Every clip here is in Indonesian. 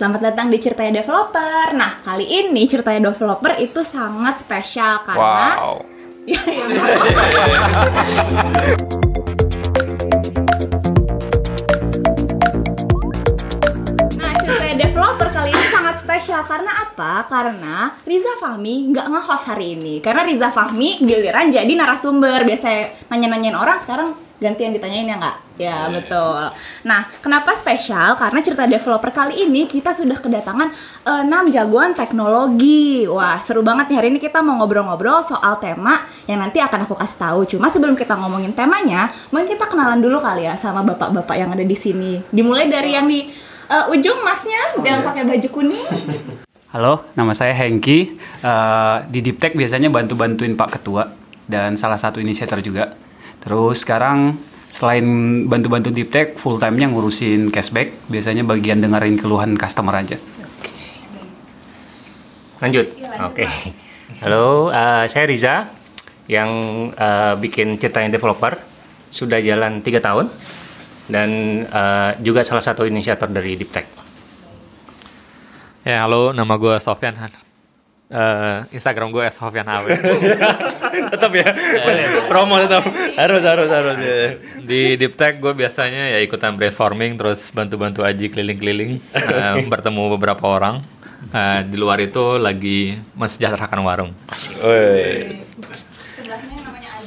Selamat datang di Ceritanya Developer. Nah, kali ini Ceritanya Developer itu sangat spesial karena Wow. Ya, ya, spesial karena apa? Karena Riza Fahmi nggak nge-host hari ini. Karena Riza Fahmi giliran jadi narasumber. Biasa nanya-nanyain orang, sekarang gantian ditanyain ya nggak? Ya, betul. Nah, kenapa spesial? Karena cerita developer kali ini kita sudah kedatangan 6 jagoan teknologi. Wah, seru banget nih hari ini kita mau ngobrol-ngobrol soal tema yang nanti akan aku kasih tahu. Cuma sebelum kita ngomongin temanya, mungkin kita kenalan dulu kali ya sama bapak-bapak yang ada di sini. Dimulai dari yang di eh, ujung masnya yang pakai baju kuning. Halo, nama saya Hengki. Eh, di Deep Tech biasanya bantu-bantuin Pak Ketua dan salah satu inisiator juga. Terus sekarang selain bantu-bantu Deep Tech, full time-nya ngurusin cashback. Biasanya bagian dengerin keluhan customer aja. Lanjut. Oke. Halo, eh, saya Riza yang eh, bikin ceritanya developer sudah jalan tiga tahun dan eh, juga salah satu inisiator dari Deep Tech. Ya, halo, nama gue Sofyan. Eh, Instagram gue Sofyan HW. tetap ya, promo tetap harus harus harus ya. Di Deep Tech gue biasanya ya ikutan brainstorming terus bantu-bantu Aji keliling-keliling eh, bertemu beberapa orang. Eh, di luar itu lagi mensejahterakan warung.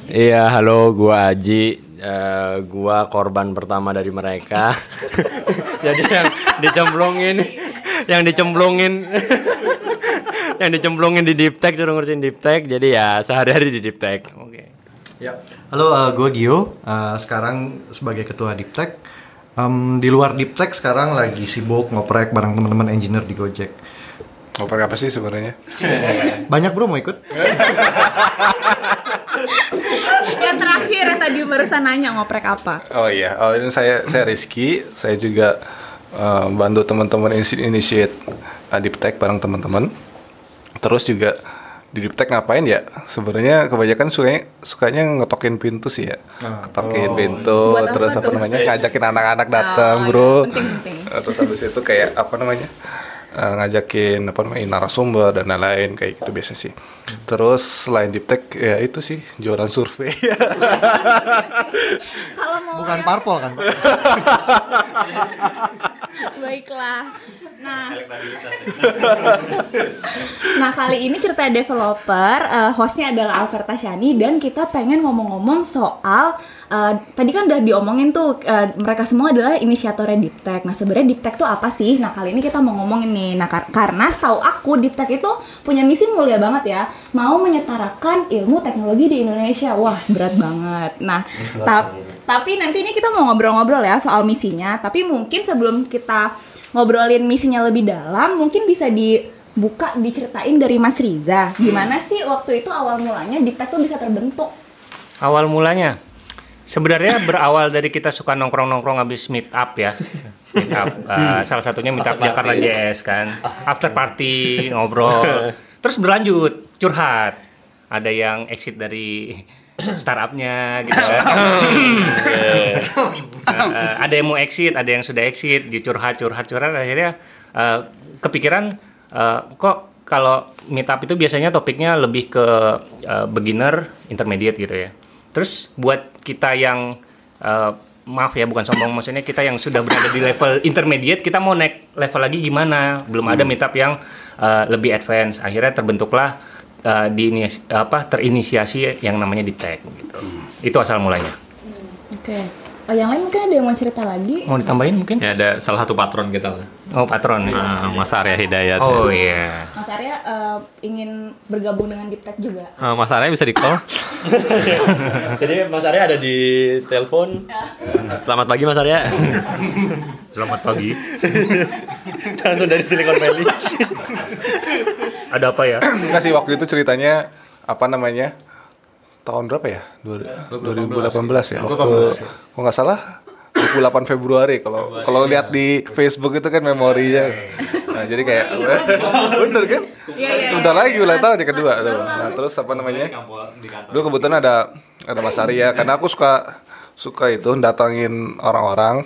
Iya, halo, gua Aji. Eh, gua korban pertama dari mereka. Jadi yang dicemplungin, yang dicemplungin, yang dicemplungin di Deep Tech suruh ngurusin Deep Tech. Jadi ya sehari-hari di Deep Tech. Oke. Ya, halo, gue Gio. Eh, sekarang sebagai ketua Deep Tech. Em, di luar Deep Tech sekarang lagi sibuk ngoprek bareng teman-teman engineer di Gojek. Ngoprek apa sih sebenarnya? Banyak bro mau ikut? yang terakhir yang tadi barusan nanya ngoprek apa? Oh iya, oh ini saya saya Rizky, saya juga eh, bantu teman-teman initi- initiate uh, Deep Tech bareng teman-teman. Terus juga di Deep Tech ngapain ya? Sebenarnya kebanyakan sukanya sukanya ngetokin pintu sih ya. Ketokin pintu, Buat apa terus apa tuh? namanya? ngajakin anak-anak datang, Oh, Bro. iya, penting-penting. Eh, Terus habis itu kayak apa namanya? Eh, ngajakin apa namanya narasumber dan lain-lain kayak gitu biasa sih. Terus selain Deep Tech ya itu sih jualan survei. Kalau mau Bukan parpol kan? Baiklah. Nah, nah kali ini cerita developer, eh, hostnya adalah Alverta Shani dan kita pengen ngomong-ngomong soal eh, tadi kan udah diomongin tuh eh, mereka semua adalah inisiatornya Deep Tech. Nah sebenarnya Deep Tech tuh apa sih? Nah kali ini kita mau ngomongin nih. Nah kar- karena setahu aku Deep Tech itu punya misi mulia banget ya, mau menyetarakan ilmu teknologi di Indonesia. Wah berat banget. Nah tap- tapi nanti ini kita mau ngobrol-ngobrol ya soal misinya. Tapi mungkin sebelum kita ngobrolin misinya lebih dalam, mungkin bisa dibuka diceritain dari Mas Riza. Gimana sih waktu itu awal mulanya Diptek tuh bisa terbentuk? Awal mulanya sebenarnya berawal dari kita suka nongkrong-nongkrong habis meet up ya. Meet up, eh, salah satunya meet up Jakarta JS kan. After party ngobrol. Terus berlanjut curhat. Ada yang exit dari startupnya gitu kan. Eh, ada yang mau exit, ada yang sudah exit, dicurhat, curhat, curhat akhirnya eh, kepikiran eh, kok kalau meetup itu biasanya topiknya lebih ke eh, beginner, intermediate gitu ya. Terus buat kita yang eh, maaf ya bukan sombong maksudnya kita yang sudah berada di level intermediate kita mau naik level lagi gimana? Belum ada meetup yang eh, lebih advance. Akhirnya terbentuklah eh, di apa terinisiasi yang namanya Deep Tech gitu. Itu asal mulanya. Oke. Oh, yang lain mungkin ada yang mau cerita lagi? Mau ditambahin mungkin? Ya ada salah satu patron kita lah. Oh patron ya. Ah, Mas Arya Hidayat. Oh ya. iya. Mas Arya eh, ingin bergabung dengan Diptek juga. Ah, Mas Arya bisa di call. Jadi Mas Arya ada di telepon. Selamat pagi Mas Arya. Selamat pagi. Langsung dari Silicon Valley. Ada apa ya? Enggak sih waktu itu ceritanya apa namanya? Tahun berapa ya? Dua- 2018 ya. Waktu kalau nggak salah 28 Februari kalau kalau lihat di Facebook itu kan memorinya. Nah, jadi kayak bener kan? Udah lagi ulang tahun yang kedua. Nah, terus apa namanya? Dulu kebetulan ada ada Mas Arya karena aku suka suka itu datangin orang-orang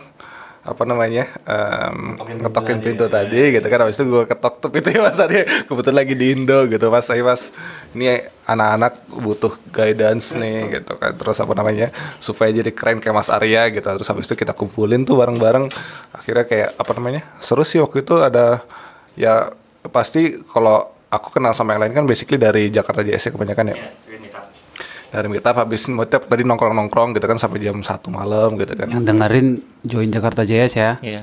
apa namanya em, ngetokin pintu tadi. gitu kan. Habis itu gue ketok tuh pintunya mas. Arya kebetulan lagi di Indo gitu mas. Saya mas ini anak-anak butuh guidance nih gitu kan. Terus apa namanya supaya jadi keren kayak mas Arya gitu. Terus habis itu kita kumpulin tuh bareng-bareng. Akhirnya kayak apa namanya seru sih waktu itu ada ya pasti kalau aku kenal sama yang lain kan basically dari Jakarta JS kebanyakan ya dari meetup habis meetup tadi nongkrong-nongkrong gitu kan sampai jam satu malam gitu kan Yang dengerin join Jakarta JS ya. Iya.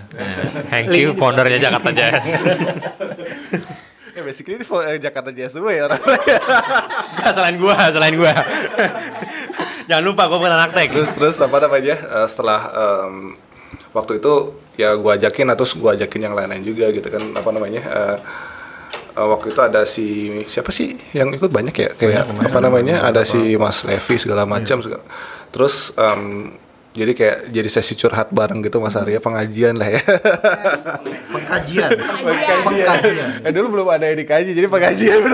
Thank you foundernya Jakarta Jazz. ya basically ini eh, Jakarta JS semua ya orang Nggak, selain gua, selain gua. Jangan lupa gua bukan anak tech. terus terus apa namanya eh, setelah em, waktu itu ya gua ajakin atau gua ajakin yang lain-lain juga gitu kan apa namanya eh, eh, waktu itu ada si siapa sih yang ikut? Banyak ya? Kayak apa namanya? Ada si Mas Levi segala macam segala. terus em, jadi kayak jadi sesi curhat bareng gitu Mas Arya. Pengajian lah ya. Pengkajian. Pengkajian. Pengkajian. eh, dulu belum ada yang dikaji jadi pengajian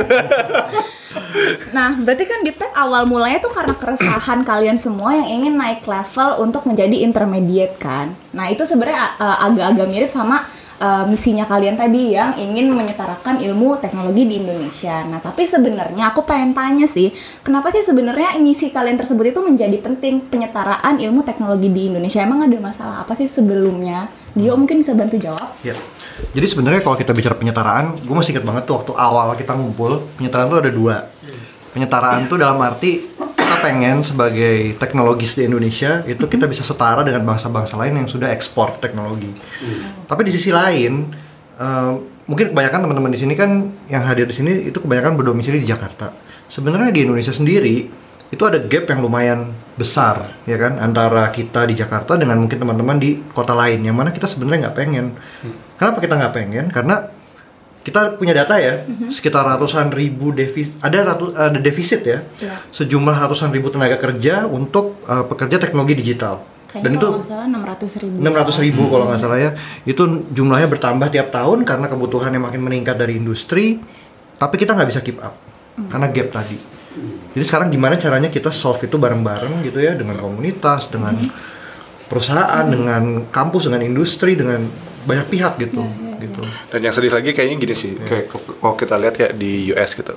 Nah, berarti kan Deep Tech awal mulanya tuh karena keresahan kalian semua yang ingin naik level untuk menjadi intermediate kan. Nah, itu sebenarnya uh, agak-agak mirip sama uh, misinya kalian tadi yang ingin menyetarakan ilmu teknologi di Indonesia. Nah, tapi sebenarnya aku pengen tanya sih, kenapa sih sebenarnya misi kalian tersebut itu menjadi penting penyetaraan ilmu teknologi di Indonesia? Emang ada masalah apa sih sebelumnya? Gio mungkin bisa bantu jawab? Ya. Jadi sebenarnya kalau kita bicara penyetaraan, gue masih ingat banget tuh waktu awal kita ngumpul, penyetaraan tuh ada dua. Penyetaraan tuh dalam arti kita pengen sebagai teknologis di Indonesia itu kita bisa setara dengan bangsa-bangsa lain yang sudah ekspor teknologi. Tapi di sisi lain, eh, mungkin kebanyakan teman-teman di sini kan yang hadir di sini itu kebanyakan berdomisili di Jakarta. Sebenarnya di Indonesia sendiri itu ada gap yang lumayan besar ya kan antara kita di Jakarta dengan mungkin teman-teman di kota lain yang mana kita sebenarnya nggak pengen kenapa kita nggak pengen? Karena kita punya data ya sekitar ratusan ribu defisit ada ratu, ada defisit ya. Iya. sejumlah ratusan ribu tenaga kerja untuk uh, pekerja teknologi digital. Dan Kayaknya itu kalau nggak salah 600 ribu. 600 ribu kalau nggak salah ya. Itu jumlahnya bertambah tiap tahun karena kebutuhan yang makin meningkat dari industri tapi kita nggak bisa keep up karena gap tadi. Jadi sekarang gimana caranya kita solve itu bareng-bareng gitu ya dengan komunitas dengan perusahaan dengan kampus dengan industri dengan banyak pihak gitu gitu Dan yang sedih lagi kayaknya gini sih, kayak ke- kalau kita lihat kayak di US gitu.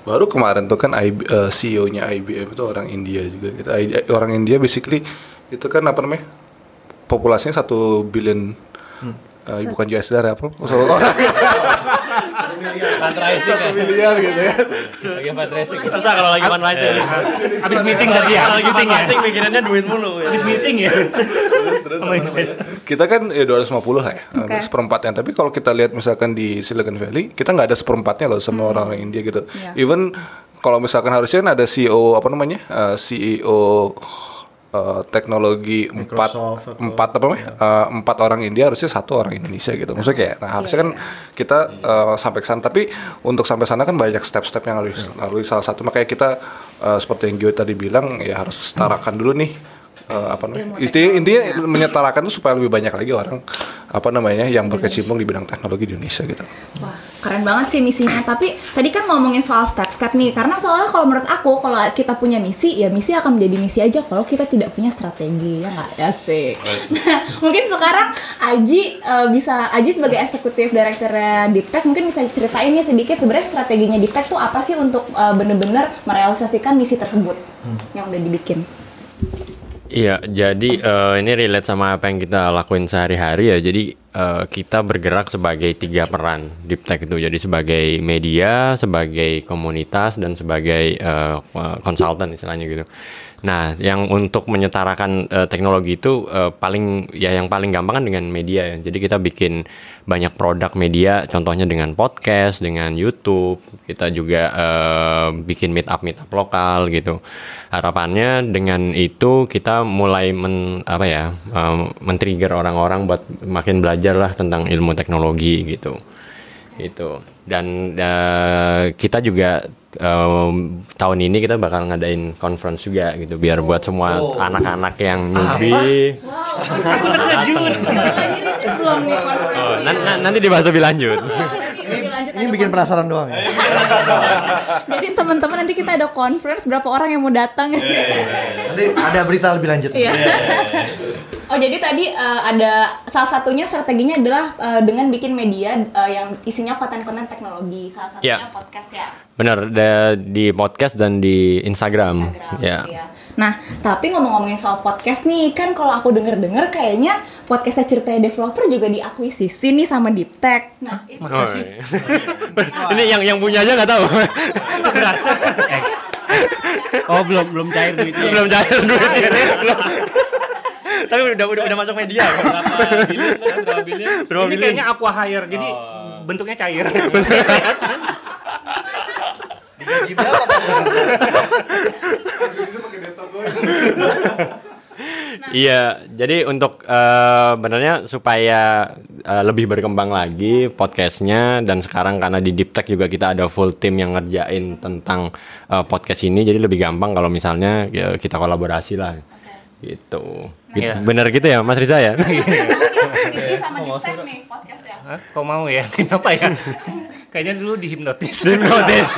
Baru kemarin tuh kan IB, eh, CEO-nya IBM itu orang India juga gitu. I- Orang India basically itu kan apa namanya? Populasinya satu billion eh, bukan US dollar apa? Orang satu miliar gitu ya. Lagi fundraising. Susah kalau lagi fundraising. Habis meeting tadi ya, lagi meeting ya. fundraising mikirannya duit mulu. ya. Habis meeting ya. Terus terus namanya? kita kan ya 250 lah ya Oke. seperempatnya. Tapi kalau kita lihat misalkan di Silicon Valley kita nggak ada seperempatnya loh sama orang-orang India gitu. Iya. even kalau misalkan harusnya kan ada CEO apa namanya Eh, CEO eh, teknologi empat Microsoft atau- empat apa namanya Eh, empat orang India harusnya satu orang Indonesia gitu. Maksudnya kayak nah harusnya kan kita eh, sampai ke sana. Tapi untuk sampai sana kan banyak step-step yang harus lalui salah satu. Makanya kita eh, seperti yang Gio tadi bilang ya harus setarakan dulu nih eh, apa namanya Ilmu intinya, intinya menyetarakan itu supaya lebih banyak lagi orang apa namanya yang berkecimpung di bidang teknologi di Indonesia gitu Wah, keren banget sih misinya. Tapi tadi kan ngomongin soal step-step nih, karena soalnya kalau menurut aku, kalau kita punya misi, ya misi akan menjadi misi aja kalau kita tidak punya strategi, ya nggak? Asik. Nah, mungkin sekarang Aji eh, bisa, Aji sebagai eksekutif direktur Diptek, mungkin bisa ceritain nih sedikit sebenarnya strateginya Diptek tuh apa sih untuk eh, bener-bener merealisasikan misi tersebut yang udah dibikin. Iya, jadi eh, ini relate sama apa yang kita lakuin sehari-hari ya. Jadi eh, kita bergerak sebagai tiga peran Deep Tech itu. Jadi sebagai media, sebagai komunitas, dan sebagai eh, konsultan istilahnya gitu. Nah, yang untuk menyetarakan eh, teknologi itu eh, paling ya yang paling gampang kan dengan media ya. Jadi kita bikin banyak produk media, contohnya dengan podcast, dengan YouTube. Kita juga eh, bikin meet up meet up lokal gitu. Harapannya dengan itu kita mulai men, apa ya, eh, men-trigger orang-orang buat makin belajar lah tentang ilmu teknologi gitu. Gitu. Dan eh, kita juga em, tahun ini kita bakal ngadain conference juga gitu biar buat semua anak-anak yang newbie Aku terkejut. belum nih conference. Oh, nan- nan- nanti dibahas Lebih lanjut ini bikin penasaran doang ya Jadi teman-teman nanti kita ada conference berapa orang yang mau datang. nanti ada berita lebih lanjut Iya. Oh jadi tadi uh, ada salah satunya strateginya adalah uh, dengan bikin media uh, yang isinya konten-konten teknologi. Salah satunya Ya. podcast ya. Bener, da- di podcast dan di Instagram. Instagram, Ya. gitu ya. Nah, tapi ngomong-ngomongin soal podcast nih, kan kalau aku denger-denger kayaknya podcastnya ceritanya developer juga diakuisisi nih sama Deep Tech. Nah, itu Oh, sih? iya. Ini yang yang punya aja nggak tahu. Berasa. Oh belum belum cair duitnya. Belum cair duitnya. Belum. Tapi udah udah udah masuk media. kok. Berapa bilion? Berapa bilion? Ini kayaknya aqua hire, jadi bentuknya cair. Digaji berapa Pak? Iya, jadi untuk eh, benernya supaya eh, lebih berkembang lagi podcastnya dan sekarang karena di Deep Tech juga kita ada full team yang ngerjain tentang eh, podcast ini, jadi lebih gampang kalau misalnya ya, kita kolaborasi lah, gitu. Gitu- Iya. Bener gitu ya, Mas Riza ya? Ini sama Deep Tech nih podcastnya. Hah? Kok mau ya? Kenapa ya? Kayaknya dulu dihipnotis. Hipnotis.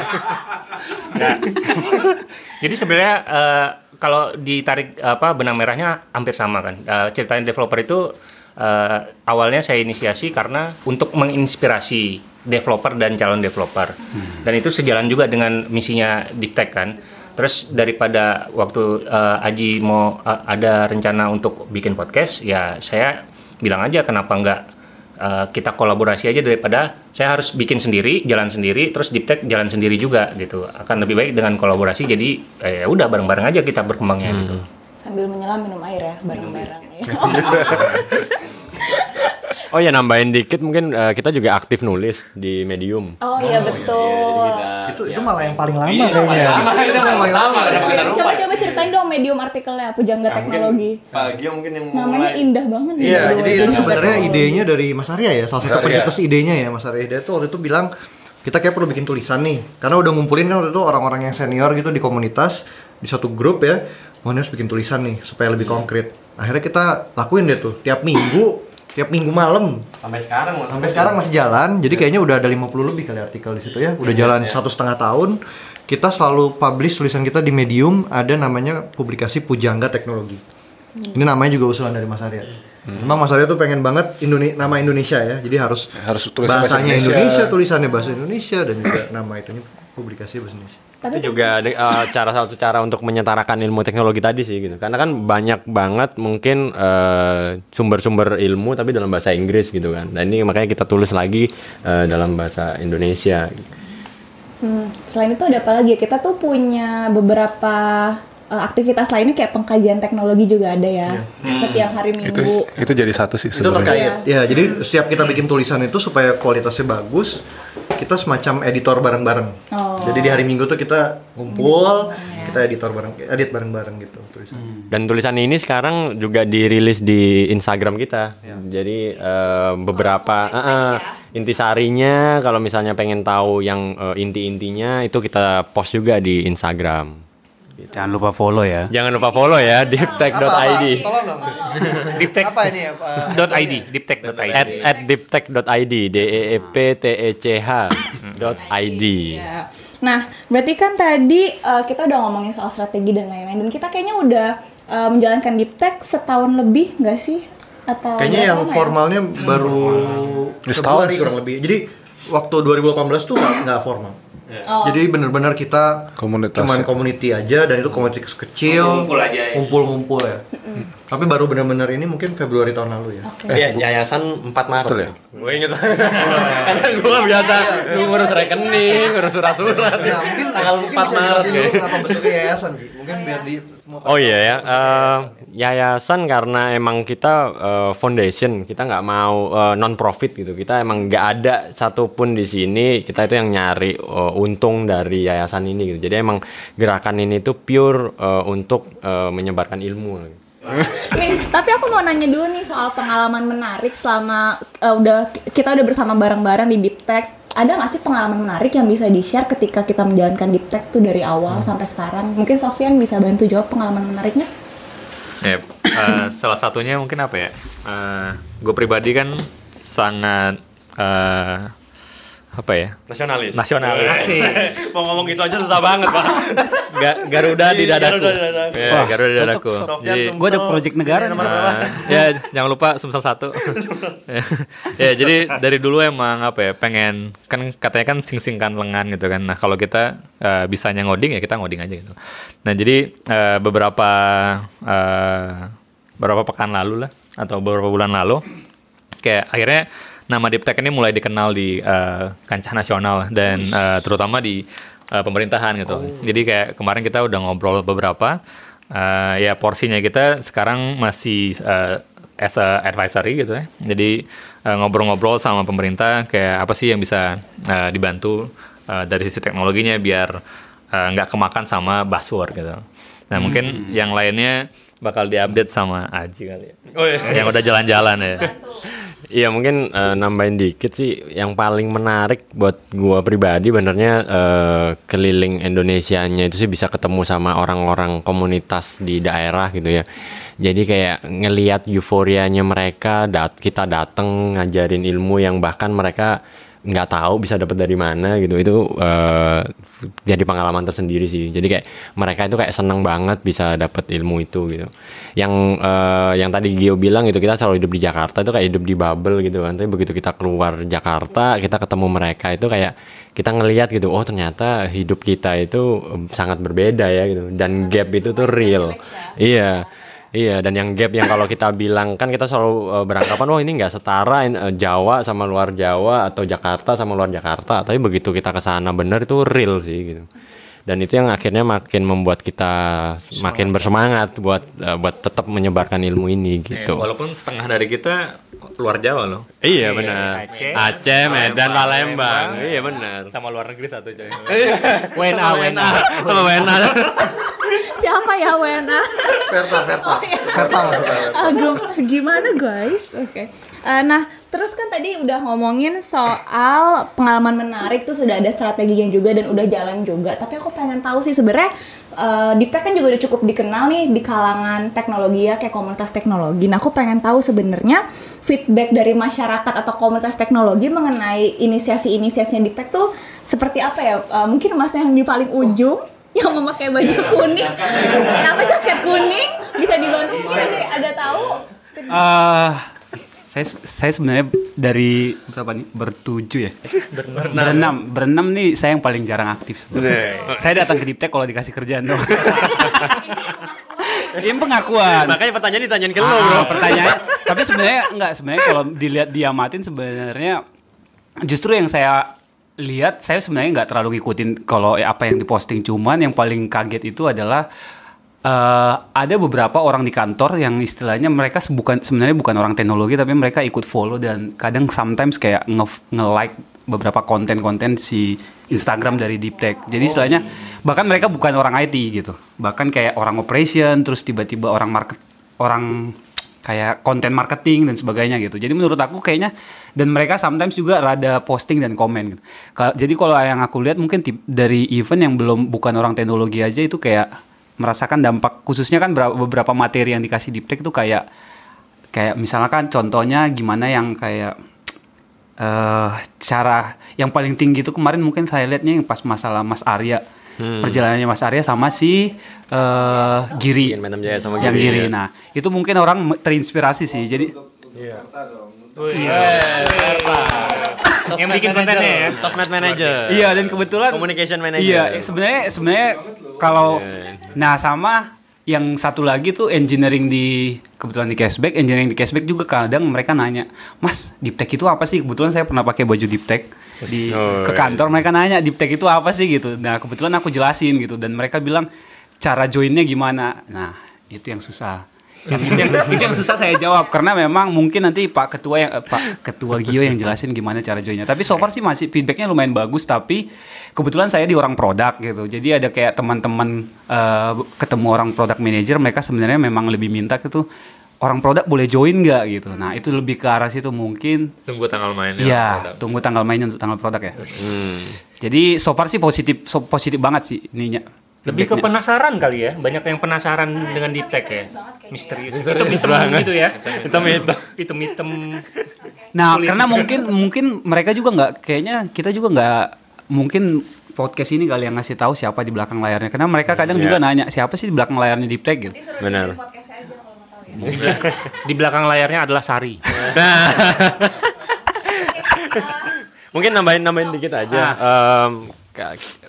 Jadi sebenarnya eh, kalau ditarik apa benang merahnya hampir sama kan. Eh, ceritanya developer itu eh, awalnya saya inisiasi karena untuk menginspirasi developer dan calon developer. Dan itu sejalan juga dengan misinya Deep Tech kan. Terus daripada waktu eh, Aji mau eh, ada rencana untuk bikin podcast, ya saya bilang aja kenapa nggak eh, kita kolaborasi aja daripada saya harus bikin sendiri, jalan sendiri, terus Deep Tech jalan sendiri juga gitu. Akan lebih baik dengan kolaborasi. Jadi eh, ya udah bareng-bareng aja kita berkembangnya gitu. Sambil menyelam minum air ya, bareng-bareng. Oh ya nambahin dikit mungkin eh, kita juga aktif nulis di Medium. Oh iya betul. Itu itu malah yang paling lama kayaknya. Itu yang paling lama. Coba-coba ceritain dong medium artikelnya Pujangga Teknologi. Pagi mungkin yang Namanya indah banget nih. Iya, jadi itu. sebenarnya idenya dari Mas Arya ya, salah satu pencetus idenya ya Mas Arya. Dia tuh waktu itu bilang kita kayak perlu bikin tulisan nih, karena udah ngumpulin kan waktu itu orang-orang yang senior gitu di komunitas di satu grup ya, mau harus bikin tulisan nih supaya lebih konkret. Akhirnya kita lakuin deh tuh tiap minggu, tiap minggu malam sampai sekarang Mas. sampai sekarang masih jalan. Jadi kayaknya udah ada 50 lebih kali artikel di situ ya, udah jalan satu setengah tahun. Kita selalu publish tulisan kita di Medium, ada namanya publikasi Pujangga Teknologi. Ini namanya juga usulan dari Mas Arya. Memang Mas Arya tuh pengen banget Indone- nama Indonesia ya, jadi harus Harus tulisan bahasa bahasanya Indonesia. Indonesia. tulisannya bahasa Indonesia dan juga nama itunya publikasi bahasa Indonesia. Tapi itu juga eh, cara salah satu cara untuk menyetarakan ilmu teknologi tadi sih gitu karena kan banyak banget mungkin eh, sumber-sumber ilmu tapi dalam bahasa Inggris gitu kan dan ini makanya kita tulis lagi eh, dalam bahasa Indonesia Hmm, selain itu ada apa lagi? Kita tuh punya beberapa uh, aktivitas lainnya kayak pengkajian teknologi juga ada ya. Setiap hari Itu Minggu. itu jadi satu sih Itu sebenarnya. terkait. Ya, jadi setiap kita bikin tulisan itu supaya kualitasnya bagus, kita semacam editor bareng-bareng. Oh. Jadi di hari Minggu tuh kita ngumpul, kita editor bareng, edit bareng-bareng gitu tulisan. dan tulisan ini sekarang juga dirilis di Instagram kita. Jadi eh, beberapa eh, eh, intisarinya kalau misalnya pengen tahu yang eh, inti-intinya itu kita post juga di Instagram Jangan lupa follow ya. jangan lupa follow ya deeptech.id. Deeptech Apa ini ya? Dot .id, deeptech.id. at at deeptech.id d e e p t e c h dot id Ya. Nah, berarti kan tadi uh, kita udah ngomongin soal strategi dan lain-lain dan kita kayaknya udah uh, menjalankan deep tech setahun lebih nggak sih? Atau Kayaknya yang ya? formalnya baru setahun Februari kurang lebih. Jadi waktu 2018 tuh nggak nggak Oh. Jadi bener-bener kita Komunitas cuman ya. community aja dan itu komunitas kecil, Ngumpul aja ya. ngumpul-ngumpul ya. Tapi baru bener-bener ini mungkin Februari tahun lalu ya. Oke. Ya, yayasan 4 Maret. Betul ya? Gue inget Karena gue biasa ngurus rekening, ngurus surat-surat. Nah, mungkin tanggal mungkin 4 bisa Maret dijelasin dulu kayak. kenapa bentuknya yayasan Ki. Mungkin biar di Oh iya ya, Eh, yayasan karena emang kita eh, foundation, kita nggak mau non profit gitu. Kita emang nggak ada satupun di sini kita itu yang nyari eh, untung dari yayasan ini gitu. Jadi emang gerakan ini tuh pure eh, untuk eh, menyebarkan ilmu. Nih, tapi aku mau nanya dulu nih soal pengalaman menarik selama uh, udah kita udah bersama bareng-bareng di Deep Tech. Ada nggak sih pengalaman menarik yang bisa di-share ketika kita menjalankan Deep Tech tuh dari awal sampai sekarang? Mungkin Sofian bisa bantu jawab pengalaman menariknya? Ya, eh, salah satunya mungkin apa ya? gue pribadi kan sangat eh, apa ya? Nasionalis. Nasionalis. Mau ngomong gitu aja susah banget, Pak. Ga- Garuda di Iya, dadaku. Garuda di dadaku. Ya, Wah, Garuda di dadaku. Jadi. Gue ada project negara nih. Nah, ya jangan lupa Sumsel satu. ya jadi dari dulu emang apa ya pengen kan katanya kan sing-singkan lengan gitu kan. Nah kalau kita eh, bisanya ngoding ya kita ngoding aja gitu. Nah jadi eh, beberapa eh, beberapa pekan lalu lah atau beberapa bulan lalu kayak akhirnya nama Diptek ini mulai dikenal di eh, kancah nasional dan eh, terutama di eh, pemerintahan gitu. Jadi kayak kemarin kita udah ngobrol beberapa eh, ya porsinya kita sekarang masih eh, as a advisory gitu ya. Jadi ngobrol-ngobrol sama pemerintah kayak apa sih yang bisa eh, dibantu eh, dari sisi teknologinya biar nggak kemakan sama buzzword gitu. Nah mungkin yang lainnya bakal diupdate sama Aji kali ya. Oh iya. Yang udah jalan-jalan ya. Iya mungkin eh, nambahin dikit sih yang paling menarik buat gua pribadi benernya eh, keliling Indonesianya itu sih bisa ketemu sama orang-orang komunitas di daerah gitu ya. Jadi kayak ngelihat euforianya mereka, dat kita dateng ngajarin ilmu yang bahkan mereka nggak tahu bisa dapat dari mana gitu. Itu eh, jadi pengalaman tersendiri sih. Jadi kayak mereka itu kayak seneng banget bisa dapat ilmu itu gitu yang eh, yang tadi Gio bilang gitu kita selalu hidup di Jakarta itu kayak hidup di bubble gitu kan. Tapi begitu kita keluar Jakarta kita ketemu mereka itu kayak kita ngelihat gitu oh ternyata hidup kita itu sangat berbeda ya gitu. Dan gap itu tuh real. iya. Iya, dan yang gap yang kalau kita bilang kan kita selalu uh, beranggapan oh ini nggak setara uh, Jawa sama luar Jawa atau Jakarta sama luar Jakarta, tapi begitu kita ke sana bener itu real sih gitu. Dan itu yang akhirnya makin membuat kita makin bersemangat buat uh, buat tetap menyebarkan ilmu ini gitu. Walaupun setengah dari kita luar Jawa loh. Iya benar. Aceh, Aceh, Medan, Palembang. Iya benar. Sama luar negeri satu coy. WNA, WNA. Sama WNA. Siapa ya Wena? Verta, Verta. Verta maksudnya. Ah, gim- gimana guys? Oke. Eh, nah, terus kan tadi udah ngomongin soal pengalaman menarik tuh sudah ada strateginya juga dan udah jalan juga. Tapi aku pengen tahu sih sebenarnya eh, Diptek kan juga udah cukup dikenal nih di kalangan teknologi ya kayak komunitas teknologi. Nah, aku pengen tahu sebenarnya feedback dari masyarakat atau komunitas teknologi mengenai inisiasi-inisiasinya Diptek tuh seperti apa ya? Eh, mungkin mas yang di paling ujung yang memakai baju kuning, apa jaket kuning bisa dibantu mungkin deh ada tahu Eh, saya saya sebenarnya dari berapa nih? Bertujuh ya? Berenam. Berenam. Nih saya yang paling jarang aktif sebenarnya. Saya datang ke Diptek kalau dikasih kerjaan dong. Ini pengakuan. Makanya pertanyaan ditanyain ke lo, Ah, Bro. pertanyaan. Tapi sebenarnya enggak sebenarnya kalau dilihat diamatin sebenarnya justru yang saya lihat saya sebenarnya nggak terlalu ngikutin kalau apa yang diposting. Cuman yang paling kaget itu adalah eh, ada beberapa orang di kantor yang istilahnya mereka bukan sebenarnya bukan orang teknologi tapi mereka ikut follow dan kadang sometimes kayak nge, nge-like beberapa konten-konten si Instagram dari Deep Tech. Jadi istilahnya bahkan mereka bukan orang IT gitu. Bahkan kayak orang operation terus tiba-tiba orang market orang kayak konten marketing dan sebagainya gitu. Jadi menurut aku kayaknya dan mereka sometimes juga rada posting dan komen gitu. Jadi kalau yang aku lihat mungkin dari event yang belum bukan orang teknologi aja itu kayak merasakan dampak khususnya kan bera- beberapa materi yang dikasih Tech itu kayak kayak misalkan contohnya gimana yang kayak eh cara yang paling tinggi itu kemarin mungkin saya lihatnya yang pas masalah Mas Arya perjalanannya Mas Arya sama si eh Giri sama yang Giri, Giri. ya. Nah itu mungkin orang terinspirasi sih jadi Yang bikin kontennya ya. Sosmed manager. iya dan kebetulan Communication manager. iya sebenarnya sebenarnya kalau nah sama yang satu lagi tuh engineering di kebetulan di cashback engineering di cashback juga kadang mereka nanya mas deep tech itu apa sih? Kebetulan saya pernah pakai baju deep tech di Oh, ke kantor mereka nanya deep tech itu apa sih? Gitu. Nah kebetulan aku jelasin gitu dan mereka bilang cara joinnya gimana? Nah itu yang susah itu, yang, itu yang susah saya jawab karena memang mungkin nanti Pak Ketua yang eh, Pak Ketua Gio yang jelasin gimana cara joinnya. Tapi so far sih masih feedbacknya lumayan bagus. Tapi kebetulan saya di orang produk gitu. Jadi ada kayak teman-teman eh, ketemu orang product manager, mereka sebenarnya memang lebih minta gitu orang produk boleh join nggak gitu. Nah itu lebih ke arah situ mungkin. Tunggu tanggal mainnya. Iya, tunggu tanggal mainnya untuk tanggal produk ya. Jadi so far sih positif, so positif banget sih ininya Lebih ke penasaran kali ya. Banyak yang penasaran dengan deep tech ya. Misterius. Hitam-hitam gitu ya. Hitam-hitam. Hitam-hitam. Nah, Kulit. karena mungkin mungkin mereka juga nggak kayaknya kita juga nggak mungkin podcast ini kali yang ngasih tahu siapa di belakang layarnya. Karena mereka kadang Iya. juga nanya siapa sih di belakang layarnya Deep Tech gitu. Benar. Di belakang layarnya adalah Sari. Mungkin nambahin nambahin dikit aja. Em,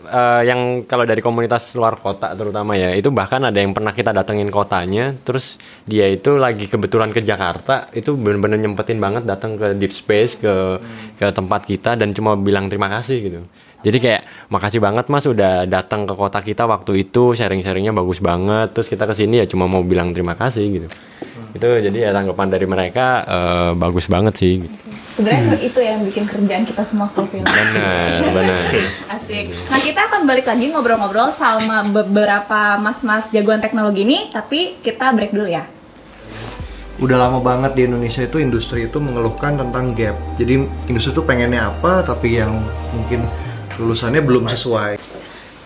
eh, yang kalau dari komunitas luar kota terutama ya, itu bahkan ada yang pernah kita datengin kotanya, terus dia itu lagi kebetulan ke Jakarta, itu bener-bener nyempetin banget datang ke Deep Space ke ke tempat kita dan cuma bilang terima kasih gitu. Jadi kayak makasih banget Mas udah datang ke kota kita waktu itu sharing-sharingnya bagus banget. Terus kita ke sini ya cuma mau bilang terima kasih gitu. Itu jadi ya tanggapan dari mereka eh, bagus banget sih. Gitu. Sebenarnya itu yang bikin kerjaan kita semua fulfill. Benar, benar. Asik. Nah kita akan balik lagi ngobrol-ngobrol sama beberapa mas-mas jagoan teknologi ini, tapi kita break dulu ya. udah lama banget di Indonesia itu industri itu mengeluhkan tentang gap. Jadi industri itu pengennya apa tapi yang mungkin lulusannya belum sesuai.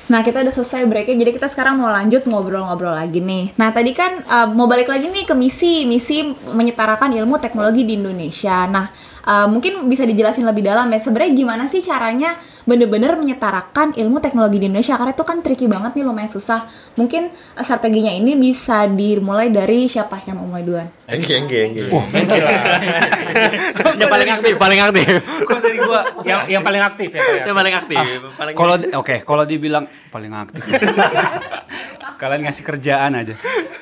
Nah kita udah selesai breaknya, jadi kita sekarang mau lanjut ngobrol-ngobrol lagi nih. Nah tadi kan uh, mau balik lagi nih ke misi, misi menyetarakan ilmu teknologi di Indonesia. Nah uh, mungkin bisa dijelasin lebih dalam ya, sebenarnya gimana sih caranya bener-bener menyetarakan ilmu teknologi di Indonesia? Karena itu kan tricky banget nih, lumayan susah. Mungkin uh, strateginya ini bisa dimulai dari siapa yang mau mulai duluan? Enggi, enggi, enggi. Yang paling aktif, paling aktif. Kok dari gua yang yang paling aktif ya. Ya? Yang paling aktif. paling kalau oke kalau dibilang paling aktif kalian ngasih kerjaan aja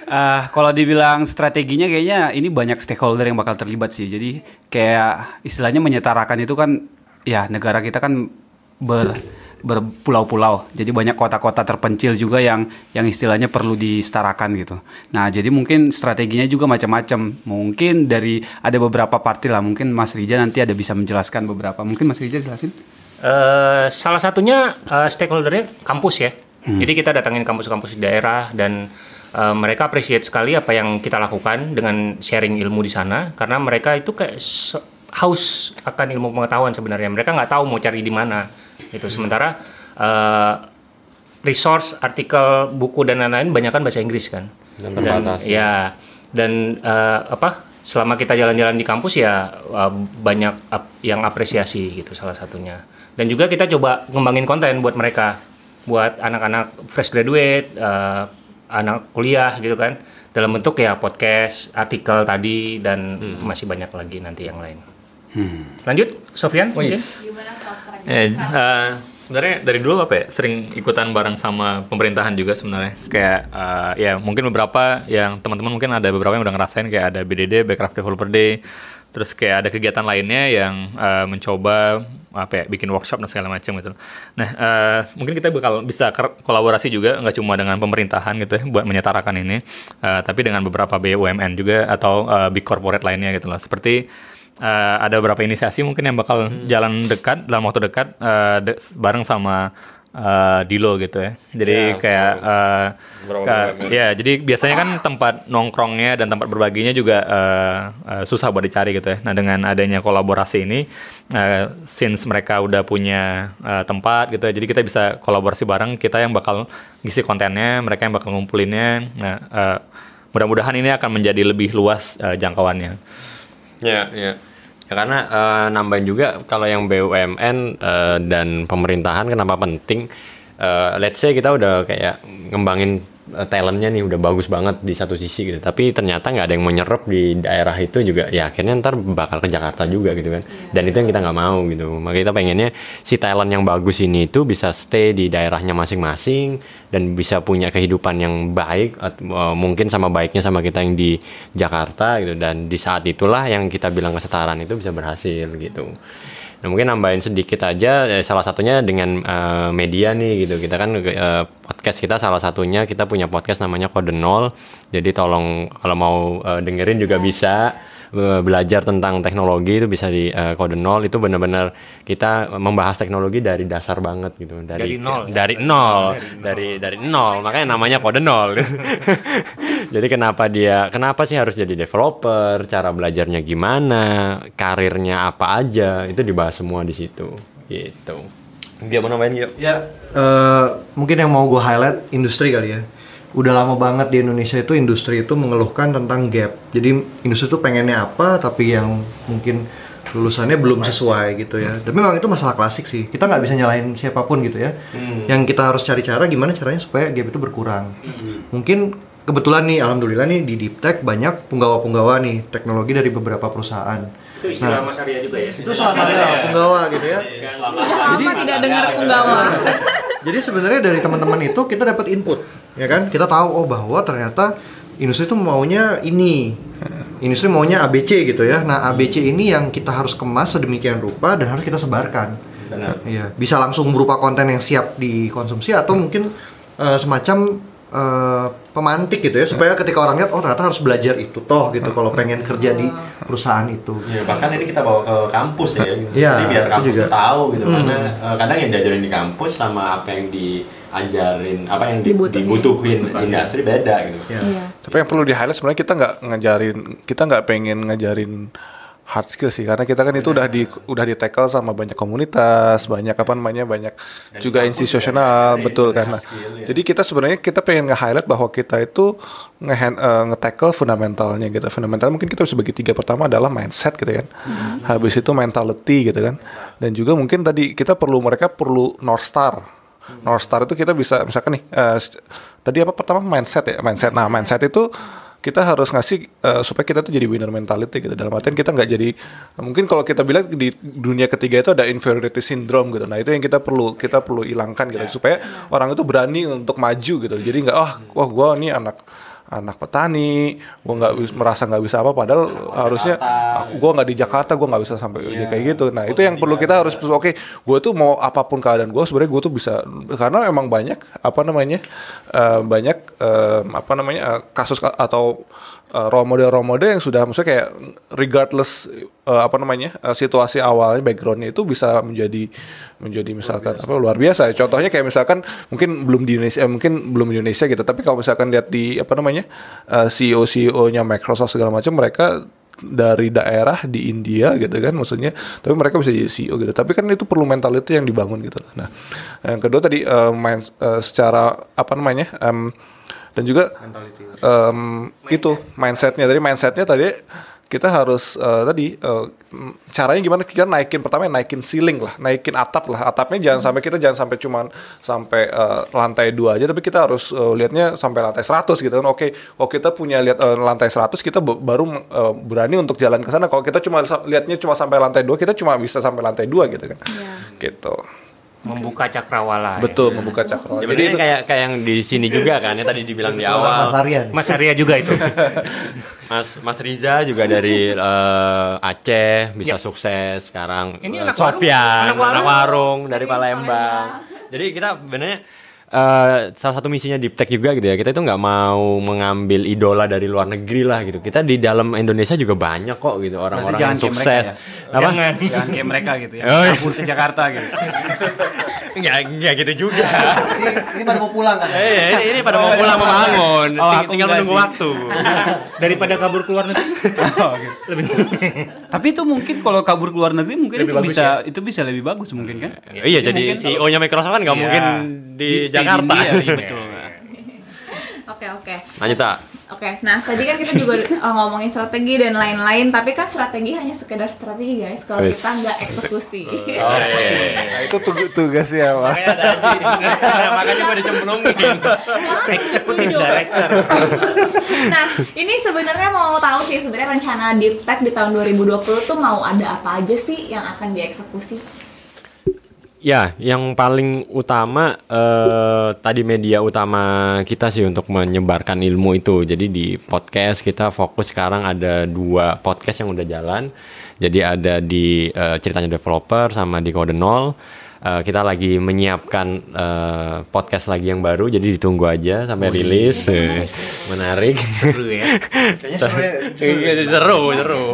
Ah, kalau dibilang strateginya kayaknya ini banyak stakeholder yang bakal terlibat sih. Jadi kayak istilahnya menyetarakan itu kan ya negara kita kan ber berpulau-pulau. Jadi banyak kota-kota terpencil juga yang yang istilahnya perlu disetarakan gitu. Nah jadi mungkin strateginya juga macam-macam. Mungkin dari ada beberapa partai lah. Mungkin Mas Rija nanti ada bisa menjelaskan beberapa. Mungkin Mas Rija jelasin. Eh, salah satunya eh, stakeholdernya kampus ya. Jadi kita datangin kampus-kampus di daerah dan eh, mereka appreciate sekali apa yang kita lakukan dengan sharing ilmu di sana karena mereka itu kayak haus akan ilmu pengetahuan sebenarnya. Mereka nggak tahu mau cari di mana. Itu sementara eh, resource, artikel, buku dan lain-lain banyak kan bahasa Inggris kan. Dan terbatas. ya dan eh, apa selama kita jalan-jalan di kampus ya eh, banyak ap- yang apresiasi gitu salah satunya dan juga kita coba ngembangin konten buat mereka buat anak-anak fresh graduate eh, anak kuliah gitu kan. Dalam bentuk ya podcast artikel tadi dan masih banyak lagi nanti yang lain. Lanjut Sofian mungkin? Eh, eh, sebenarnya dari dulu apa ya sering ikutan bareng sama pemerintahan juga sebenarnya. Kayak eh, ya mungkin beberapa yang teman-teman mungkin ada beberapa yang udah ngerasain kayak ada BDD Backcraft Developer Day. Terus kayak ada kegiatan lainnya yang eh, mencoba apa ya bikin workshop dan segala macam gitu. Nah eh, mungkin kita bakal bisa kolaborasi juga nggak cuma dengan pemerintahan gitu ya buat menyetarakan ini, eh, tapi dengan beberapa BUMN juga atau eh, big corporate lainnya gitu loh. Seperti eh, ada beberapa inisiasi mungkin yang bakal jalan dekat dalam waktu dekat eh, de- bareng sama eh, Dilo gitu ya. Jadi Ya, kayak eh, Beberapa ka- BUMN. ya jadi biasanya kan tempat nongkrongnya dan tempat berbaginya juga eh, eh, susah buat dicari gitu ya. Nah dengan adanya kolaborasi ini, eh, since mereka udah punya eh, tempat gitu ya, jadi kita bisa kolaborasi bareng. Kita yang bakal ngisi kontennya, mereka yang bakal ngumpulinnya. Nah eh, mudah-mudahan ini akan menjadi lebih luas eh, jangkauannya. Ya, ya. Ya karena eh, nambahin juga kalau yang BUMN eh, dan pemerintahan kenapa penting? Eh, let's say kita udah kayak ngembangin talentnya nih udah bagus banget di satu sisi gitu, tapi ternyata nggak ada yang mau nyerap di daerah itu juga, ya akhirnya ntar bakal ke Jakarta juga gitu kan. Dan itu yang kita nggak mau gitu. Maka kita pengennya si talent yang bagus ini itu bisa stay di daerahnya masing-masing dan bisa punya kehidupan yang baik at- eh, mungkin sama baiknya sama kita yang di Jakarta gitu dan di saat itulah yang kita bilang kesetaraan itu bisa berhasil gitu. Nah, mungkin nambahin sedikit aja eh, salah satunya dengan eh, media nih gitu. Kita kan eh, podcast kita salah satunya kita punya podcast namanya Kode Nol. Jadi tolong kalau mau eh, dengerin juga bisa belajar tentang teknologi itu bisa di eh, Kode Nol itu benar-benar kita membahas teknologi dari dasar banget gitu. Dari nol, ya? Dari nol, dari dari nol. Makanya namanya Kode Nol. Jadi kenapa dia kenapa sih harus jadi developer, cara belajarnya gimana, karirnya apa aja, itu dibahas semua di situ. Gitu. Dia mau nambahin yuk. Ya, eh, mungkin yang mau gue highlight industri kali ya. Udah lama banget di Indonesia itu industri itu mengeluhkan tentang gap. Jadi industri itu pengennya apa, tapi yang mungkin lulusannya belum sesuai gitu ya. Dan memang itu masalah klasik sih. Kita nggak bisa nyalahin siapa pun gitu ya. Yang kita harus cari cara gimana caranya supaya gap itu berkurang. Mungkin kebetulan nih, alhamdulillah nih di Deep Tech banyak penggawa-penggawa nih teknologi dari beberapa perusahaan. Itu istilah Mas Arya juga ya. Itu selama penggawa gitu ya. Lama tidak dengar penggawa. Jadi sebenarnya dari teman-teman itu kita dapat input, ya kan? Kita tahu oh bahwa ternyata industri itu maunya ini. Industri maunya ABC gitu ya. Nah, ABC ini yang kita harus kemas sedemikian rupa dan harus kita sebarkan. Benar. Iya, bisa langsung berupa konten yang siap dikonsumsi atau mungkin eh, semacam eh, pemantik gitu ya supaya ketika orang lihat oh ternyata harus belajar itu toh gitu kalau pengen kerja di perusahaan itu. Ya, bahkan ini kita bawa ke kampus ya. Iya, Jadi biar kampus juga. tahu gitu Hmm. karena eh, kadang yang diajarin di kampus sama apa yang diajarin apa yang di- Dibutuhin. dibutuhin industri beda gitu. Ya. Iya. Tapi yang perlu di highlight sebenarnya kita nggak ngajarin, kita nggak pengen ngajarin hard skill sih, karena kita kan itu udah di udah di tackle sama banyak komunitas, banyak apa namanya, banyak juga institusional, betul kan. Nah, jadi kita sebenarnya kita pengen nge-highlight bahwa kita itu nge nge-tackle fundamentalnya gitu. Fundamental mungkin kita bisa bagi tiga. Pertama adalah mindset gitu kan. Habis itu mentality gitu kan. Dan juga mungkin tadi kita perlu mereka perlu north star. North Star itu kita bisa misalkan nih eh, s- tadi apa pertama mindset ya mindset. Nah mindset itu kita harus ngasih eh, supaya kita tuh jadi winner mentality gitu. Dalam artian kita nggak jadi mungkin kalau kita bilang di dunia ketiga itu ada inferiority syndrome gitu. Nah itu yang kita perlu kita perlu hilangkan gitu supaya orang itu berani untuk maju gitu. Jadi nggak ah wah gua ini anak anak petani, gua nggak merasa nggak bisa apa, padahal harusnya aku gua nggak di Jakarta, gua nggak bisa sampai kayak gitu. Nah itu yang perlu kita harus oke, gua tuh mau apa pun keadaan gua sebenarnya gua tuh bisa karena emang banyak apa namanya eh, banyak eh, apa namanya eh, kasus ka- atau eh, role model role model yang sudah maksudnya kayak regardless eh, apa namanya eh, situasi awalnya backgroundnya itu bisa menjadi menjadi misalkan apa luar biasa. Contohnya kayak misalkan mungkin belum di Indonesia eh, mungkin belum di Indonesia gitu, tapi kalau misalkan lihat di apa namanya eh, CEO CEO-nya Microsoft segala macam mereka dari daerah di India gitu kan maksudnya tapi mereka bisa jadi CEO gitu tapi kan itu perlu mentality yang dibangun gitu nah yang kedua tadi eh, main eh, secara apa namanya em, dan juga em, itu mindsetnya. Tadi mindsetnya tadi kita harus eh, tadi eh, mm, caranya gimana? Kita naikin pertama naikin ceiling lah naikin atap lah. Atapnya jangan sampai kita jangan sampai cuman sampai eh, lantai dua aja tapi kita harus eh, lihatnya sampai lantai 100 gitu kan. Oke kalau kita punya lihat eh, lantai 100 kita ba- baru eh, berani untuk jalan ke sana. Kalau kita cuma lihatnya cuma sampai lantai dua kita cuma bisa sampai lantai dua gitu kan. Gitu Membuka cakrawala. ya. betul membuka cakra Ya, jadi itu kayak kayak yang di sini juga kan ya tadi dibilang di awal. Mas Aryan. Mas Arya juga itu. Mas Mas Riza juga dari eh, Aceh bisa Ya. sukses sekarang. Ini Eh, anak warung. Sofyan, Anak warung. anak warung dari Palembang. Jadi kita sebenarnya eh, salah satu misinya Deep Tech juga gitu ya. Kita itu nggak mau mengambil idola dari luar negeri lah gitu. Kita di dalam Indonesia juga banyak kok gitu orang-orang yang mereka sukses. ya? Apa? Jangan. Jangan kayak mereka gitu ya. Oh, iya. Kabur ke Jakarta gitu. Enggak, enggak gitu juga. ini, ini pada mau pulang kan? Eh, ini, ini pada mau pulang membangun. Oh, Ting- aku tinggal menunggu sih. waktu. Daripada kabur keluar negeri. Oh, gitu. Lebih Tapi itu mungkin kalau kabur ke luar negeri mungkin Lebih itu bagus bisa itu bisa lebih bagus mungkin kan? Iya, jadi CEO-nya Microsoft kan nggak Iya. mungkin di, Jakarta. India, iya, betul. Oke oke. Lanjut tak? Oke, nah tadi kan kita juga uh, ngomongin strategi dan lain-lain, tapi kan strategi hanya sekedar strategi guys, kalau kita nggak eksekusi. nah, itu tugas tugasnya apa Makanya gue dicemplungin. Executive Director. nah, ini sebenarnya mau tahu sih sebenarnya rencana Deep Tech di tahun 2020 tuh mau ada apa aja sih yang akan dieksekusi? Ya, yang paling utama eh, tadi media utama kita sih untuk menyebarkan ilmu itu. Jadi di podcast kita fokus sekarang ada dua podcast yang udah jalan. Jadi ada di eh, ceritanya developer sama di Kode Nol. Eh, kita lagi menyiapkan eh, podcast lagi yang baru, jadi ditunggu aja sampai rilis. Eh, Menarik. Seru ya. Kayaknya seru ya. Iya, seru, seru.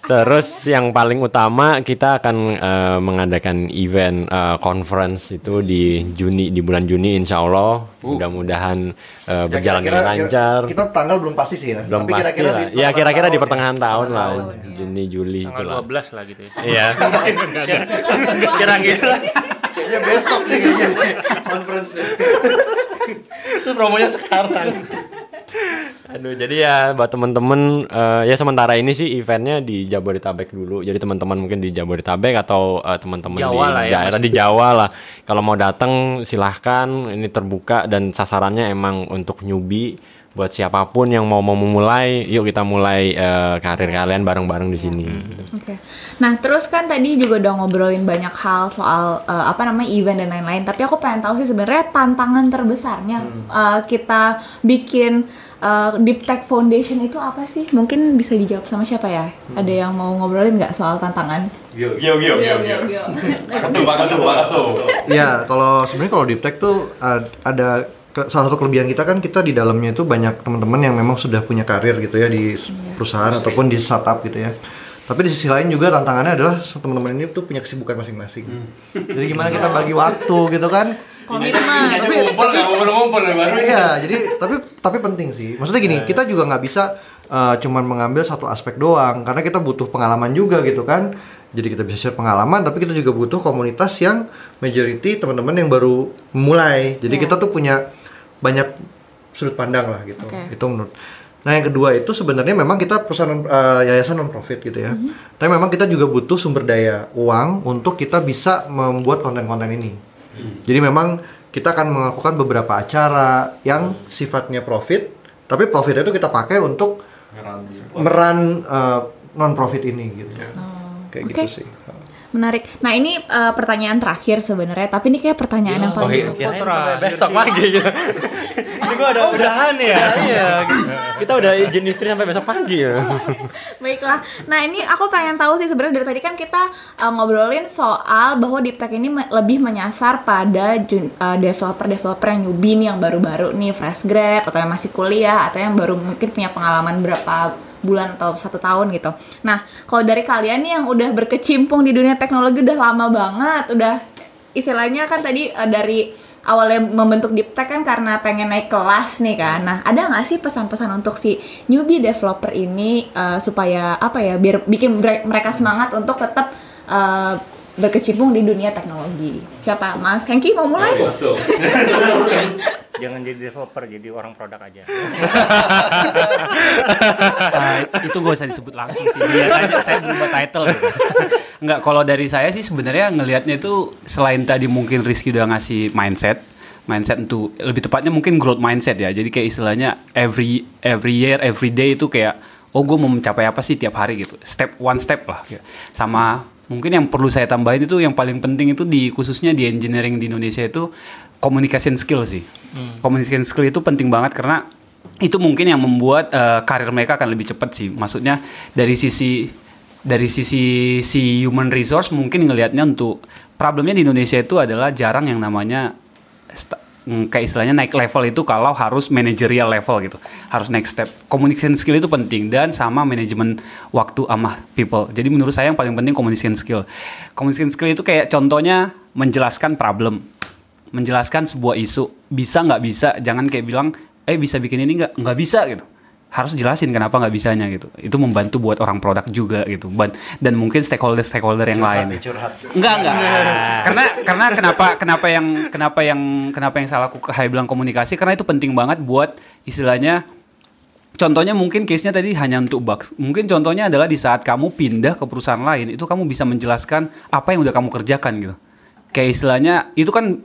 Terus yang paling utama kita akan eh, mengadakan event eh, conference itu di Juni di bulan Juni Insya Allah mudah-mudahan eh, berjalan dengan lancar. Kita tanggal belum pasti sih ya. Belum Tapi pasti kira-kira lah. di Ya kira-kira di tahun pertengahan ya. tahun lah, tahun. Juni Juli itu Tanggal lah. 12 lah gitu ya. Iya. Kira-kira Kayaknya besok nih kayaknya nih. itu promonya sekarang. Aduh, jadi ya buat temen-temen eh, ya sementara ini sih eventnya di Jabodetabek dulu. Jadi teman-teman mungkin di Jabodetabek atau eh, teman-teman di lah ya, daerah di Jawa lah. Kalau mau datang silahkan, ini terbuka dan sasarannya emang untuk newbie buat siapa pun yang mau mau memulai, yuk kita mulai eh, karir kalian bareng-bareng di sini. Oke. Nah, terus kan tadi juga udah ngobrolin banyak hal soal eh, apa namanya event dan lain-lain. Tapi aku pengen tahu sih sebenarnya tantangan terbesarnya eh, kita bikin eh, Deep Tech Foundation itu apa sih? Mungkin bisa dijawab sama siapa ya? Ada yang mau ngobrolin nggak soal tantangan? Gio, gio, gio, Iya, gio, gio. Tuh, banget tuh, banget tuh. Iya, kalau sebenarnya kalau deep tech tuh uh, ada ke- salah satu kelebihan kita kan kita di dalamnya itu banyak teman-teman yang memang sudah punya karir gitu ya di s- perusahaan ataupun di startup gitu ya. Tapi di sisi lain juga tantangannya adalah teman-teman ini tuh punya kesibukan masing-masing. Jadi gimana kita bagi waktu gitu kan? Komitmen. Tapi ngumpul nggak ngumpul-ngumpul ya baru. Iya, jadi tapi tapi penting sih. Maksudnya gini, kita juga nggak bisa uh, cuman mengambil satu aspek doang, karena kita butuh pengalaman juga gitu kan. Jadi kita bisa share pengalaman, tapi kita juga butuh komunitas yang majority teman-teman yang baru mulai. Jadi Iya. kita tuh punya banyak sudut pandang lah gitu. Oke. Itu menurut. Nah yang kedua itu sebenarnya memang kita perusahaan uh, yayasan non profit gitu ya. Tapi memang kita juga butuh sumber daya uang untuk kita bisa membuat konten-konten ini. Jadi memang kita akan melakukan beberapa acara yang sifatnya profit, tapi profitnya itu kita pakai untuk meran non profit ini gitu. Kayak Oke. gitu sih. Menarik. Nah, ini eh, pertanyaan terakhir sebenarnya, tapi ini kayak pertanyaan yang Oh, paling iya, kirain sampai besok pagi gitu. Ini gua ada Udahan ya. Iya, kita udah izin istri sampai besok pagi ya. Baiklah. Nah, ini aku pengen tahu sih sebenarnya dari tadi kan kita uh, ngobrolin soal bahwa Deep Tech ini me- lebih menyasar pada uh, developer-developer yang newbie nih, yang baru-baru nih fresh grad atau yang masih kuliah atau yang baru mungkin punya pengalaman berapa bulan atau satu tahun gitu. Nah, kalau dari kalian yang udah berkecimpung di dunia teknologi udah lama banget, udah istilahnya kan tadi uh, dari awalnya membentuk Deep Tech kan karena pengen naik kelas nih kan. Nah, ada nggak sih pesan-pesan untuk si newbie developer ini uh, supaya apa ya biar bikin mereka semangat untuk tetap uh, berkecimpung di dunia teknologi. Siapa? Mas Hengki mau mulai? Jangan jadi developer, jadi orang produk aja. Ah, itu gak usah disebut langsung sih biar aja saya berubah title gitu. Enggak, kalau dari saya sih sebenarnya ngelihatnya itu selain tadi mungkin Rizky udah ngasih mindset mindset untuk lebih tepatnya mungkin growth mindset ya jadi kayak istilahnya every every year every day itu kayak oh gue mau mencapai apa sih tiap hari gitu step one step lah gitu. sama mungkin yang perlu saya tambahin itu yang paling penting itu di khususnya di engineering di Indonesia itu communication skill sih communication skill itu penting banget karena itu mungkin yang membuat eh, karir mereka akan lebih cepat sih. Maksudnya dari sisi dari sisi si human resource mungkin ngelihatnya untuk problemnya di Indonesia itu adalah jarang yang namanya mm, kayak istilahnya naik level itu kalau harus managerial level gitu. Harus next step. Communication skill itu penting dan sama manajemen waktu sama people. Jadi menurut saya yang paling penting communication skill. Communication skill itu kayak contohnya menjelaskan problem menjelaskan sebuah isu bisa nggak bisa jangan kayak bilang eh bisa bikin ini nggak nggak bisa gitu harus jelasin kenapa nggak bisanya gitu itu membantu buat orang produk juga gitu dan mungkin stakeholder stakeholder yang lain gitu. Curhat. Enggak enggak. karena karena kenapa kenapa yang kenapa yang kenapa yang salah aku kayak bilang komunikasi karena itu penting banget buat istilahnya contohnya mungkin case-nya tadi hanya untuk bugs. Mungkin contohnya adalah di saat kamu pindah ke perusahaan lain itu kamu bisa menjelaskan apa yang udah kamu kerjakan gitu. Kayak istilahnya itu kan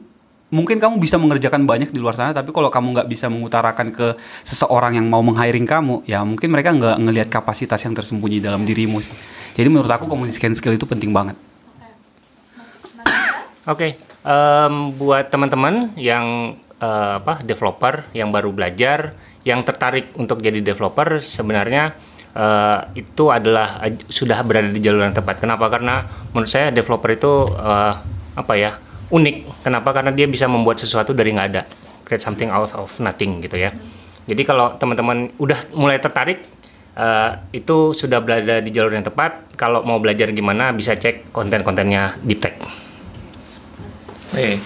mungkin kamu bisa mengerjakan banyak di luar sana tapi kalau kamu nggak bisa mengutarakan ke seseorang yang mau meng-hiring kamu ya mungkin mereka nggak ngelihat kapasitas yang tersembunyi dalam dirimu sih. Jadi menurut aku communication skill itu penting banget. Oke, em, buat teman-teman yang eh, apa developer yang baru belajar, yang tertarik untuk jadi developer, sebenarnya eh, itu adalah eh, sudah berada di jalur yang tepat. Kenapa? Karena menurut saya developer itu eh, apa ya unik. Kenapa? Karena dia bisa membuat sesuatu dari nggak ada, create something out of nothing gitu ya. Jadi kalau teman-teman udah mulai tertarik, eh, itu sudah berada di jalur yang tepat. Kalau mau belajar gimana, bisa cek konten-kontennya Deep Tech. Eh,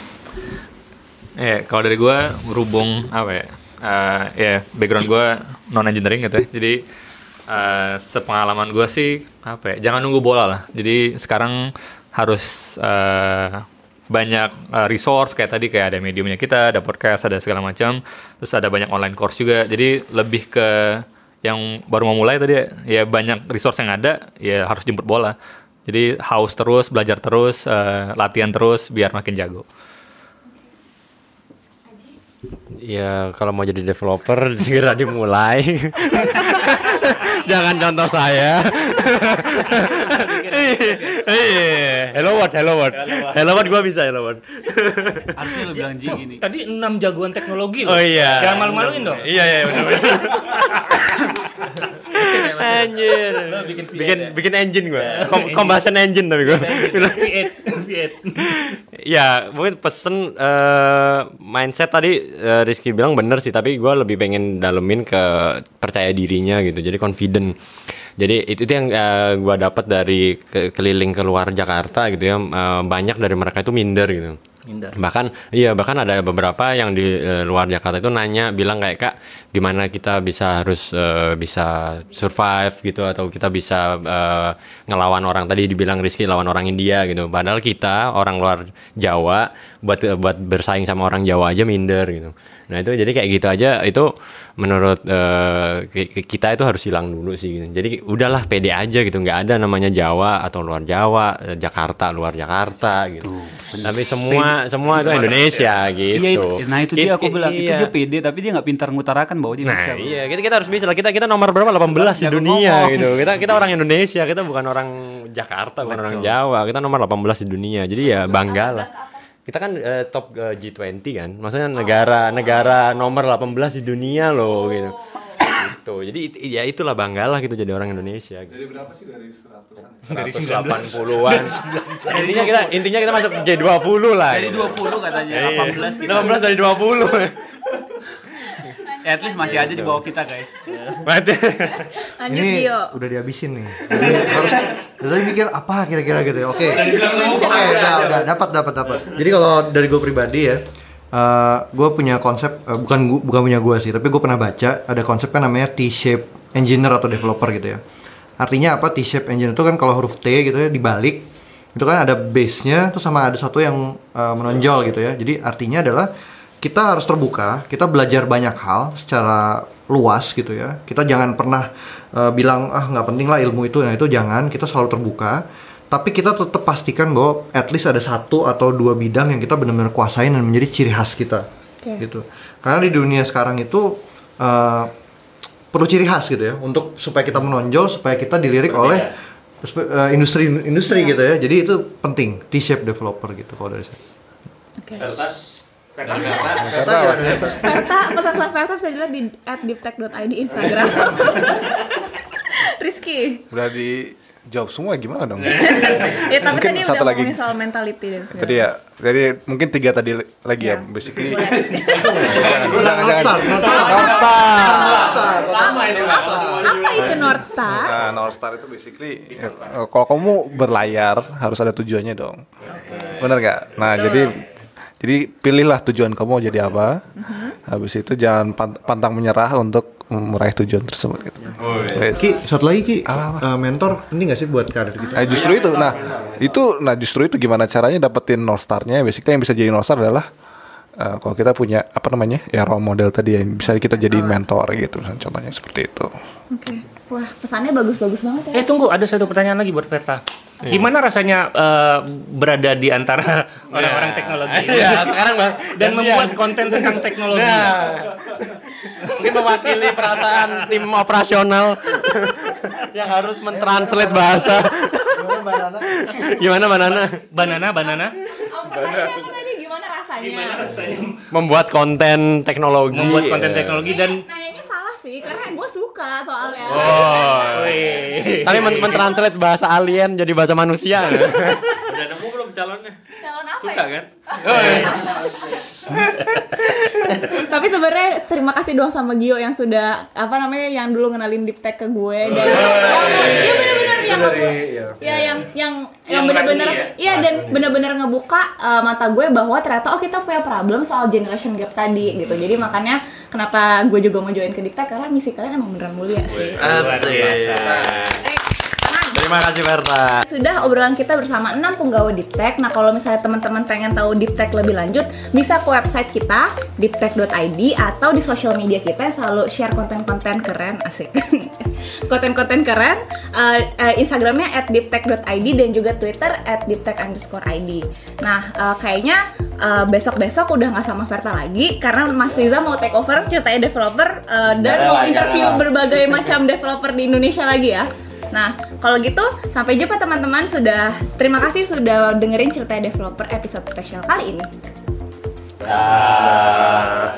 eh kalau dari gue berhubung apa ya? eh, ya background gue non engineering gitu ya. Jadi eh, sepengalaman gue sih apa ya? Jangan nunggu bola lah. Jadi sekarang harus eh, banyak eh, resource kayak tadi kayak ada mediumnya kita, ada podcast, ada segala macam. Terus ada banyak online course juga. Jadi lebih ke yang baru mau mulai tadi ya banyak resource yang ada ya harus jemput bola. Jadi haus terus, belajar terus, eh, latihan terus biar makin jago. Ya kalau mau jadi developer segera dimulai. Jangan contoh saya. Iya. Hello world, hello world. Hello world gua bisa hello world. Harusnya lu bilang Ji gini. Tadi enam jagoan teknologi loh. Oh iya. Jangan malu-maluin dong. Iya iya benar benar. Anjir. bikin bikin, bikin engine gua. Combustion engine tapi gua. V8, V8. ya mungkin pesen eh, mindset tadi eh, Rizky bilang bener sih tapi gua lebih pengen dalemin ke percaya dirinya gitu jadi confident jadi itu, itu yang eh, gua dapat dari ke- keliling keluar Jakarta gitu ya Eh, banyak dari mereka itu minder gitu Minder. bahkan iya bahkan ada beberapa yang di eh, luar Jakarta itu nanya bilang kayak kak gimana kita bisa harus eh, bisa survive gitu atau kita bisa eh, ngelawan orang tadi dibilang Rizky lawan orang India gitu. Padahal kita orang luar Jawa buat buat bersaing sama orang Jawa aja minder gitu. Nah itu jadi kayak gitu aja itu menurut ki- kita itu harus hilang dulu sih gitu. jadi udahlah pede aja gitu. Nggak ada namanya Jawa atau luar Jawa Jakarta luar Jakarta gitu. Tapi semua semua itu Indonesia gitu Iya. itu, nah itu dia aku Gitu, bilang itu iya. dia pede tapi dia nggak pintar ngutarakan bahwa dia Nah bisa. iya kita kita harus bisa lah. Kita kita nomor berapa? 18 di dunia ngomong. gitu. Kita kita orang Indonesia kita bukan orang Jakarta bukan orang Jawa. Kita nomor 18 di dunia. Jadi ya bangga lah. kita kan eh, top eh, G20 kan. Maksudnya negara negara nomor 18 di dunia loh gitu. Gitu. Jadi it- ya itulah bangga lah gitu jadi orang Indonesia gitu. Dari berapa sih? Dari seratusan? dari 180-an intinya kita intinya kita masuk G20 lah Dari gitu. 20 katanya, Iya. 18 gitu. 18 dari 20 Ya, at least masih aja di bawah kita guys. Berarti Lanjut ini Gio. udah dihabisin nih. Jadi harus dari tadi mikir apa kira-kira gitu ya. Oke. Oke, udah udah dapat dapat dapat. Jadi kalau dari gue pribadi ya, gue punya konsep eh, bukan gua, bukan punya gue sih, tapi gue pernah baca ada konsepnya namanya T-shape engineer atau developer gitu ya. Artinya apa T-shape engineer itu kan kalau huruf T gitu ya dibalik itu kan ada base-nya terus sama ada satu yang eh, menonjol gitu ya. Jadi artinya adalah kita harus terbuka, kita belajar banyak hal secara luas gitu ya. Kita jangan pernah eh, bilang ah nggak penting lah ilmu itu, nah itu jangan. Kita selalu terbuka. Tapi kita tetap pastikan bahwa at least ada satu atau dua bidang yang kita benar-benar kuasain dan menjadi ciri khas kita, Oke. gitu. Karena di dunia sekarang itu eh, perlu ciri khas gitu ya, untuk supaya kita menonjol, supaya kita dilirik oleh eh, industri industri gitu ya. Jadi itu penting T-shape developer gitu kalau dari saya. Oke. Kata gimana? Verta, pesan Verta bisa dilihat di @deeptech.id Instagram. Rizky. Udah dijawab semua gimana dong? Ya tapi Mungkin tadi satu udah lagi. soal mentality dan segala Tadi ya, jadi mungkin tiga tadi lagi ya, Ya. basically. Jangan, North Star, jangan. North Star. North Star. North Star. Apa itu North Star? Nah, North Star itu basically ya, kalau kamu berlayar harus ada tujuannya dong. Bener gak? Nah, jadi jadi pilihlah tujuan kamu mau jadi apa. Habis itu jangan pan- pantang menyerah untuk meraih tujuan tersebut gitu. Wes. Ki, satu lagi Ki, Eh, mentor penting gak sih buat karir kita? Nah, justru itu. Nah, itu nah justru itu gimana caranya dapetin North Star-nya? Basically yang bisa jadi North Star adalah eh, kalau kita punya apa namanya? Ya role model tadi yang bisa kita jadiin mentor gitu. Misalnya contohnya seperti itu. Oke. Wah, pesannya bagus-bagus banget ya. Eh tunggu, ada satu pertanyaan lagi buat Verta. Iya. Gimana rasanya eh, berada di antara orang-orang teknologi ya sekarang bang dan membuat konten tentang teknologi? Nah, mungkin mewakili perasaan tim operasional yang harus mentranslate bahasa. Gimana Mbak Nana? Banana, banana. Oh, pertanyaannya apa tadi gimana rasanya? Membuat konten teknologi. Membuat konten teknologi dan nanyanya salah sih, karena gue suka soalnya. Oh. Wih. Tapi men mentranslate bahasa alien jadi bahasa manusia. Udah nemu belum calonnya? Calon apa Suka ya? kan? Tapi sebenarnya terima kasih doang sama Gio yang sudah apa namanya yang dulu ngenalin deep tech ke gue dan yang iya benar-benar yang ya. ya yang yang yang benar-benar meracuni iya dan benar-benar ngebuka uh, mata gue bahwa ternyata oh kita punya problem soal generation gap tadi gitu. Jadi makanya kenapa gue juga mau join ke deep tech karena misi kalian emang beneran mulia sih. Eh, tangan. Terima kasih Verta. Sudah obrolan kita bersama 6 penggawa Diptek. Nah, kalau misalnya teman-teman pengen tahu Diptek lebih lanjut, bisa ke website kita diptek.id atau di sosial media kita yang selalu share konten-konten keren, asik. konten-konten keren. Uh, uh, Instagramnya at diptek.id dan juga Twitter at diptek underscore ID. Nah, uh, kayaknya uh, besok-besok udah nggak sama Verta lagi karena Mas Riza mau take over ceritanya developer uh, dan mau interview berbagai macam developer di Indonesia lagi ya. Nah, kalau gitu sampai jumpa teman-teman. Sudah terima kasih sudah dengerin cerita developer episode spesial kali ini. Ah.